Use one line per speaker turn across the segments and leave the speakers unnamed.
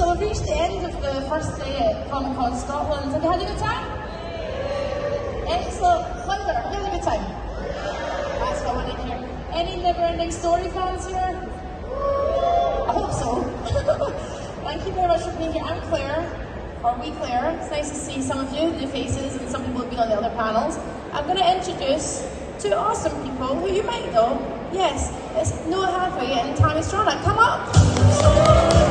So we've reached the end of the first day at Comic Con Scotland. Have you had a good time? Excellent. Had a good time? That's what I want to hear. Any Never Ending Story fans here? I hope so. Thank you very much for being here. I'm Claire, or wee Claire. It's nice to see some of you, new faces, and some people have been on the other panels. I'm going to introduce two awesome people who you might know. Yes, it's Noah Hathaway and Tami Stronach. Come up.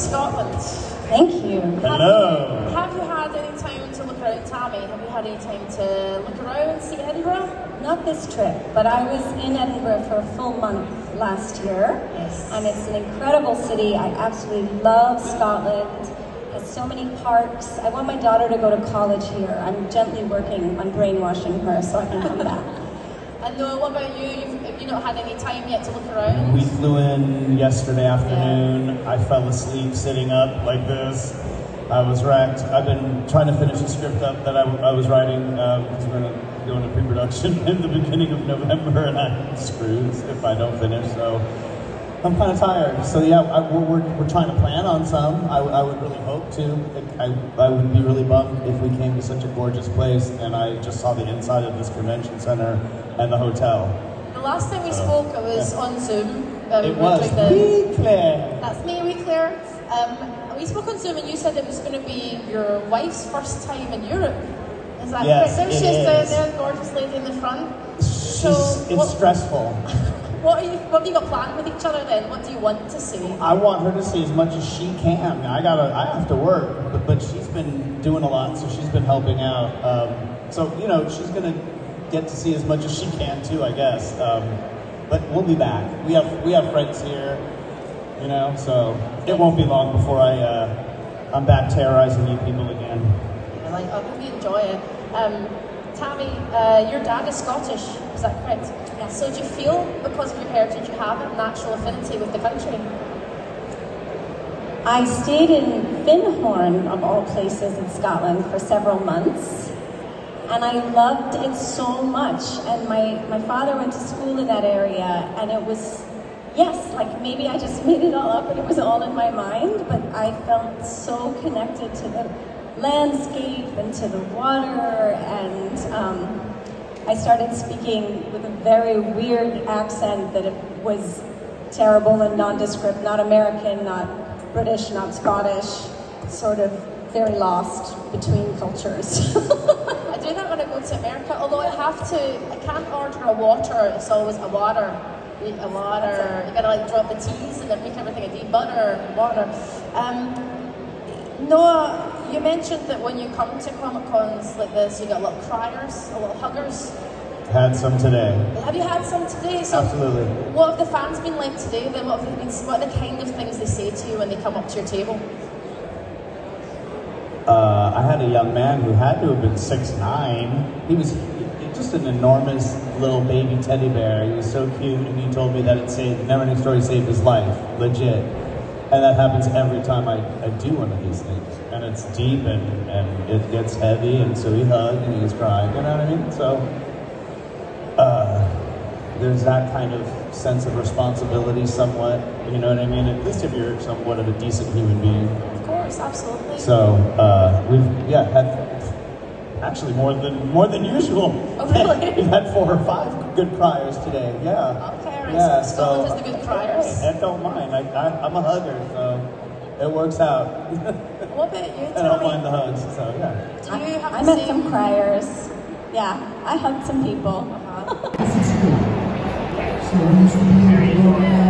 Scotland.
Thank you.
Hello.
Have you had any time to look around, Tami? Have you had any time to look around, and see Edinburgh?
Not this trip, but I was in Edinburgh for a full month last year.
Yes.
And it's an incredible city. I absolutely love Scotland. It has so many parks. I want my daughter to go to college here. I'm gently working on brainwashing her so I can come back.
And Noah, what about you? You've, have you not had any time yet to look around?
We flew in yesterday afternoon. I fell asleep sitting up like this. I was wrecked. I've been trying to finish a script up that I, I was writing uh, because we're going to go into pre-production in the beginning of November, and I'm screwed if I don't finish. So I'm kind of tired. So yeah, I, we're, we're, we're trying to plan on some. I, I would really hope to. I, I would be really bummed if we came to such a gorgeous place and I just saw the inside of this convention center and the hotel.
The last time we spoke, it was on Zoom. Um,
It was
the-
me, Claire.
That's me, wee Claire. Um, we spoke on Zoom, and you said it was going to be your wife's first time in Europe. Is that
Yes,
correct? There
it
she is down there, gorgeous lady in the front.
She's,
So,
it's
what-
stressful.
What, are you, what have you got planned with each other then? What do you want to see?
I want her to see as much as she can. I gotta, I have to work, but, but she's been doing a lot, so she's been helping out. Um, so you know, she's gonna get to see as much as she can too, I guess. Um, but we'll be back. We have, we have friends here, you know, so it won't be long before I, uh, I'm back terrorizing you people again.
I like, I hope you enjoy it. Um, Tami, uh, your dad is Scottish, is that correct? Yeah. So do you feel, because of your heritage, you have a natural affinity with the country?
I stayed in Findhorn, of all places in Scotland, for several months. And I loved it so much. And my, my father went to school in that area, and it was, yes, like maybe I just made it all up and it was all in my mind, but I felt so connected to the landscape and to the water. And um, I started speaking with a very weird accent that was terrible and nondescript, not American, not British, not Scottish, sort of very lost between cultures.
I do that when I go to America, although I have to, I can't order a water, it's always a water. A water, you gotta like drop the T's and then make everything a a D, butter, water. Um, Noah, you mentioned that when you come to Comic Cons like this, you get a lot of criers, a lot of huggers.
Had some today.
Have you had some today? So
Absolutely.
What have the fans been like today? Then what have they been? What are the kind of things they say to you when they come up to your table?
Uh, I had a young man who had to have been six nine. He was just an enormous little baby teddy bear. He was so cute, and he told me that it saved Never Ending Story saved his life, legit. And that happens every time I, I do one of these things, and it's deep and, and it gets heavy, and so he hugged and he was crying. You know what I mean? So uh, there's that kind of sense of responsibility, somewhat. You know what I mean? At least if you're somewhat of a decent human being.
Of course, absolutely.
So uh, we've yeah had actually more than more than usual.
Oh, really?
we've had four or five good criers today. Yeah.
Okay, right.
Yeah.
so
So
the good criers.
I don't mind. I, I, I'm a hugger, so it works out.
What about you,
I don't mind the hugs. So yeah.
Do you have
I
the
met some criers. Yeah, I hugged some people.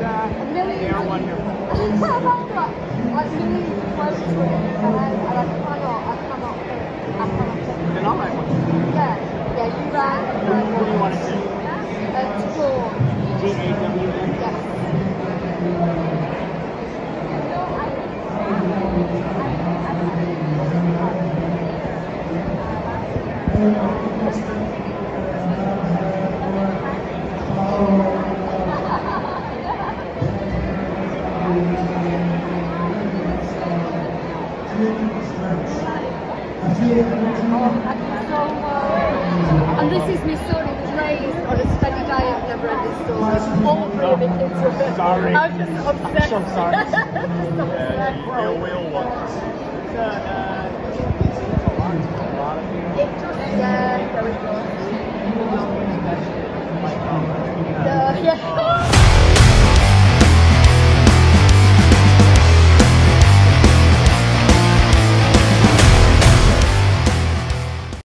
wonderful.
I've had like, like Millie quotes with it, and I, and And this is my son was raised on a steady diet never ending stories. All three of kids were fit.
Sorry.
I'm just obsessed.
I'm so sorry.
just.
Yeah, real, real ones.